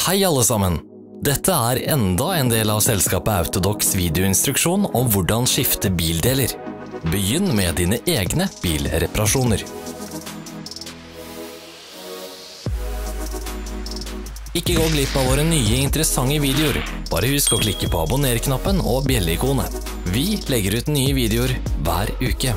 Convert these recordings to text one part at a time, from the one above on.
Hei alle sammen! Dette er enda en del av selskapet Autodox videoinstruksjon om hvordan skifte bildeler. Begynn med dine egne bilreparasjoner. Ikke gå glipp av våre nye interessante videoer. Bare husk å klikke på abonner-knappen og bjelleikonet. Vi legger ut nye videoer hver uke.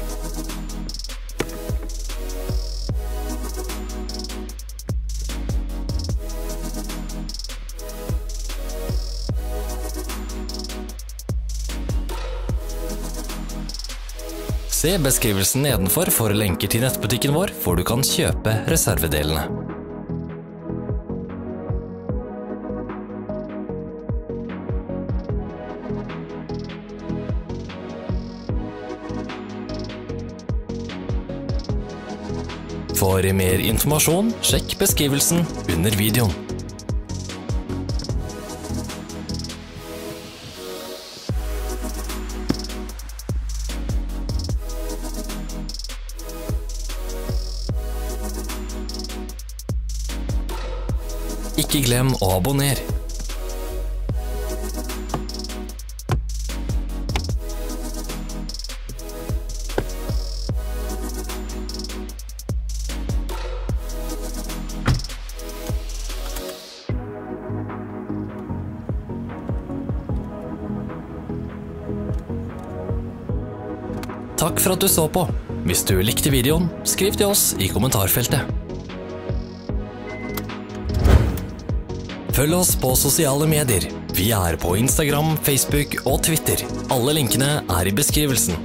Se beskrivelsen nedenfor for lenker til nettbutikken vår, hvor du kan kjøpe reservedelene. For mer informasjon, sjekk beskrivelsen under videoen. Ikke glem å abonnere. Takk for at du så på. Hvis du likte videoen, skriv til oss i kommentarfeltet. Følg oss på sosiale medier. Vi er på Instagram, Facebook og Twitter. Alle linkene er i beskrivelsen.